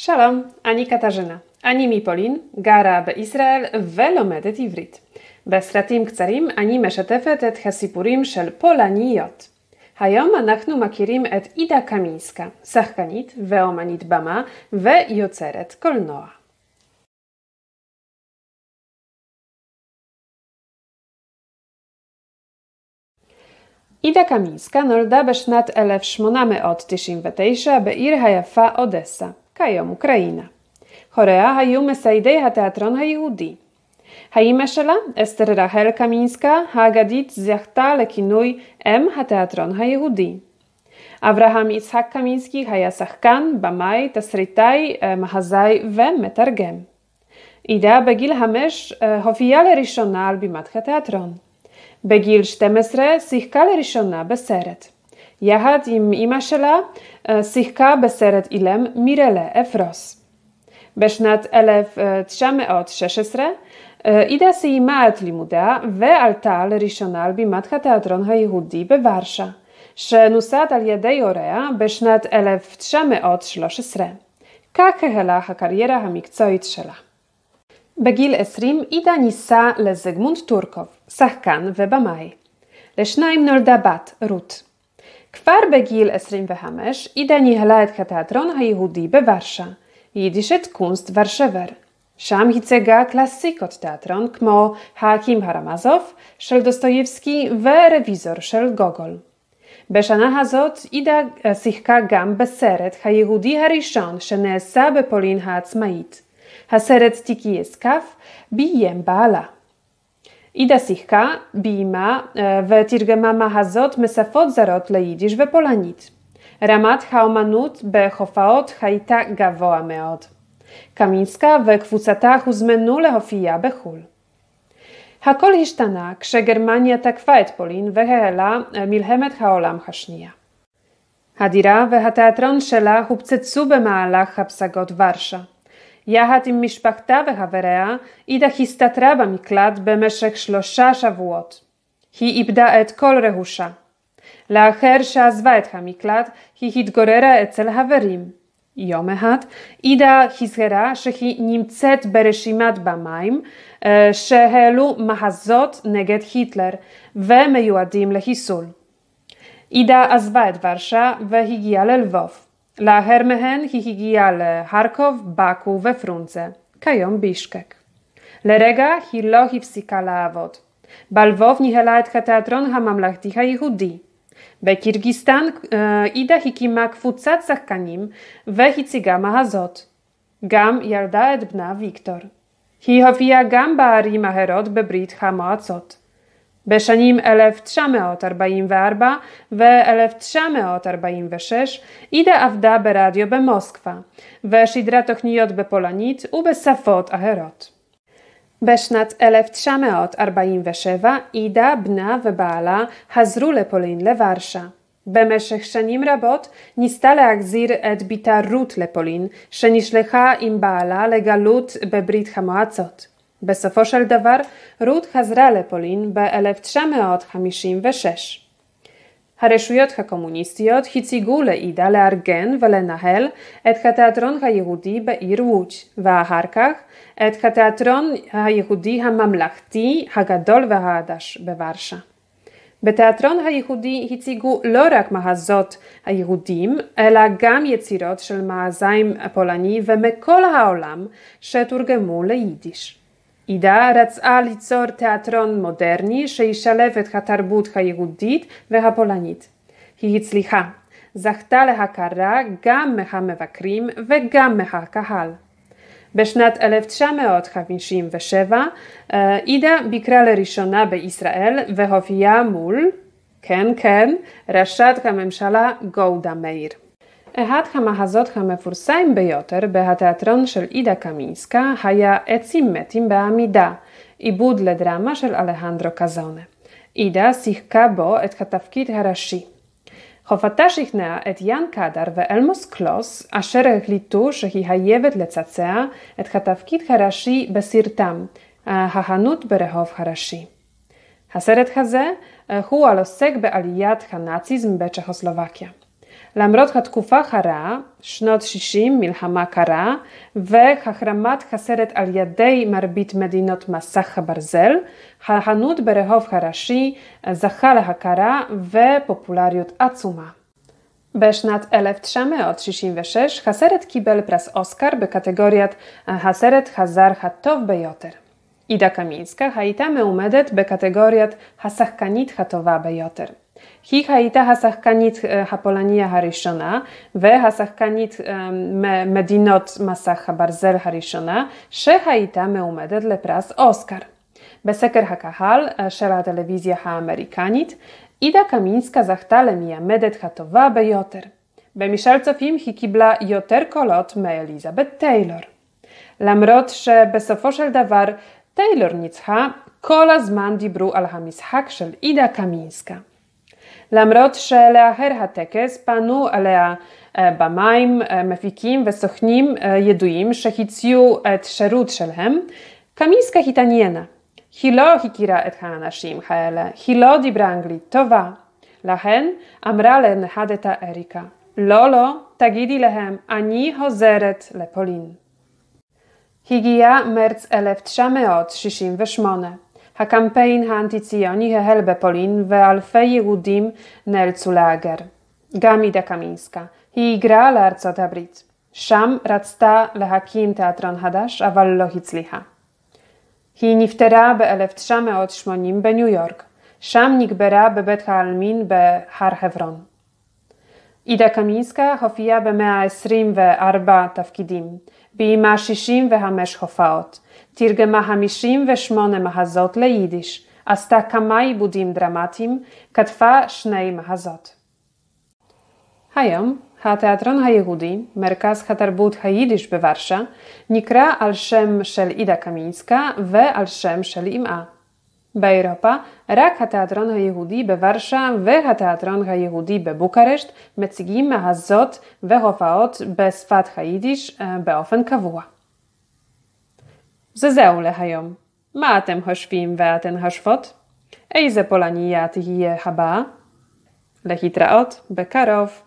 שלום, אני קטז'נה. אני מפולין, גרה בישראל ולומדת לומדת עברית. בסרטים קצרים אני משתפת את הסיפורים של פולניות. היום אנחנו מכירים את עידה קמינסקה, שחקנית ואומנית במה ויוצרת קולנוע. עידה קמינסקה נולדה בשנת 1899 בעיר היפה אודסה. כיום אוקראינה. הוריה היו מסיידי התיאטרון היהודי. האימא שלה, אסתר רחל קמינסקה, האגדית זכתה לכינוי אם התיאטרון היהודי. אברהם יצחק קמינסקי היה שחקן, במאי, תסריטאי, מחזאי ומתרגם. עידה בגיל חמש הופיעה לראשונה על בימת התיאטרון. בגיל 12 שיחקה לראשונה בסרט. יחד עם אמא שלה שיחקה בסרט אילם מירלה אפרוס. בשנת 1916 עידה סיימה את לימודיה ועלתה לראשונה על בימת התיאטרון היהודי בוורשה, שנוסד על ידי הוריה בשנת 1913. כך החלה הקריירה המקצועית שלה. בגיל 20 עידה נישאה לזגמונט טורקוב, שחקן ובמאי. לשניים נולדה בת, רות. כבר בגיל 25 עידה ניהלה את התיאטרון היהודי בוורשה, יידישת קונסט ורשבר. שם הצגה קלאסיקות תיאטרון כמו האקים הרמזוב של דוסטויבסקי ורוויזור של גוגול. בשנה הזאת עידה שיחקה גם בסרט היהודי הראשון שנעשה בפולין העצמאית. הסרט תיקי אסקף ביים בעלה. עידה שיחקה, ביימה ותרגמה מהזות משפות זרות ליידיש ופולנית. רמת האומנות בהופעות הייתה גבוה מאוד. קמינסקה וקבוצתה הוזמנו להופיע בחו"ל. הכל השתנה כשגרמניה תקפה את פולין והעלה מלחמת העולם השנייה. הדירה והתיאטרון שלה הופצצו במהלך הפסגות ורשה. יחד עם משפחתה וחבריה, עידה הסתתרה במקלט במשך שלושה שבועות. היא איבדה את כל רהושה. לאחר שעזבה את המקלט, היא התגוררה אצל חברים. יום אחד, עידה הזהרה שהיא נמצאת ברשימת במים שהעלו מחזות נגד היטלר ומיועדים לחיסול. עידה עזבה את ורשה והגיעה ללבוב. La Hermehen, Hihigiale, Charkow, Baku, we Frunze, Kajom, Biszkek. Lerega, Hirlohi, Wsikalavot. Balwowni, Helaet, Heteatron, Hamamlachticha, Jehudi. Be Kirgistan, e, Ida, Hikimak, Futsat, Kanim, we Hicigama, Hazot. Gam, Yardaet, Bna, Wiktor. Hihofia, Gamba, Rima, Herod, Bebrit, Hamoacot. בשנים 1944 ו-1946 עידה עבדה ברדיו במוסקבה ושידרה תוכניות בפולנית ובשפות אחרות. בשנת 1947 עידה, בנה ובעלה חזרו לפולין לוורשה. במשך שנים רבות ניסתה להחזיר את בתה רות לפולין, שנשלחה עם בעלה לגלות בברית המועצות. בסופו של דבר, רות חזרה לפולין ב-1956. הרשויות הקומוניסטיות הציגו לעידה לארגן ולנהל את התיאטרון היהודי בעיר וואץ', ואחר כך את התיאטרון היהודי הממלכתי הגדול והחדש בוורשה. בתיאטרון היהודי הציגו לא רק מחזות היהודים, אלא גם יצירות של מאזיים פולני ומכל העולם שתורגמו ליידיש. עידה רצה ליצור תיאטרון מודרני שישלב את התרבות היהודית והפולנית. היא הצליחה, זכתה להכרה גם מהמבקרים וגם מהקהל. בשנת 1957 עידה ביקרה לראשונה בישראל והופיעה מול, כן כן, ראשת הממשלה גולדה מאיר. Ehadha Mahazotha Mefursaim Bejoter Beha Teatron Shel Ida Kamińska Haja Etzim Metim Beamida i Budle Drama Shel Alejandro Cazone. Ida Sihka Bo Et Hatafkit Harashi. Chofatashich nea et Jan Kadar ve Elmos Klos, Asherech Litu Shehihajevet Lecacea et Hatafkit Harashi Besirtam, Hahanut Berehov Harashi. Haseret Haze, e, Hualosek Bealiyat Hanacizm Be Czechoslowakia. למרות התקופה הרעה, שנות 60 מלחמה קרה, והחרמת חסרת על ידי מרבית מדינות מסך הברזל, החנות ברחוב הראשי זכה להכרה ופופולריות עצומה. בשנת 1966 הסרט קיבל פרס אוסקר בקטגוריית הסרט הזר הטוב ביותר. עידה קמינסקה הייתה מועמדת בקטגוריית השחקנית הטובה ביותר. Hi haita hasachkanit e, hapolania harishona, we ve hasachkanit medinot masach habarzel harishona, she haita me meumedet lepras Oscar. Beseker hakahal, e, szera telewizja ha amerykanit, Ida Kamińska zachtalem ja medet hatowa bejoter. Bemiszelcofim hikibla joter kolot me Elizabeth Taylor. Lamrotsze besofoszel dawar Taylor nitzha kola z mandibru alhamis hakszel Ida Kamińska. Lamrotsze leaherhatekes panu alea e, bamaim e, mefikim wesochnim e, jeduim szechiciu et szerutrzelhem kamiska hitaniena. Hilo hikira et hanashim haele. Hilo dibrangli towa. Lahen amralen hadeta erika. Lolo tagidi lehem ani hozeret lepolin. Higia merc elef trzameot shishim weszmone. הקמפיין האנטי-ציוני החל בפולין ואלפי יהודים נאלצו להגר. גם עידה קמינסקה. היא היגרה לארצות הברית. שם רצתה להקים תיאטרון חדש, אבל לא הצליחה. היא נפטרה ב-1980 בניו יורק. שם נקברה בבית העלמין בהר חברון. עידה קמינסקה הופיעה ב-124 תפקידים, ביימה 65 הופעות, תרגמה 58 מחזות ליידיש, עשתה כמה עיבודים דרמטיים, כתבה שני מחזות. היום התיאטרון היהודי, מרכז התרבות היידיש בוורשה, נקרא על שם של עידה קמינסקה ועל שם של אמאה. באירופה, רק התיאטרון היהודי בוורשה והתיאטרון היהודי בבוקרשט מציגים מהזות והופעות בשפת היידיש באופן קבוע. זה זהו להיום. מה אתם חושבים ואתן חושבות? איזה פולניה תהיה הבאה? להתראות בקרוב.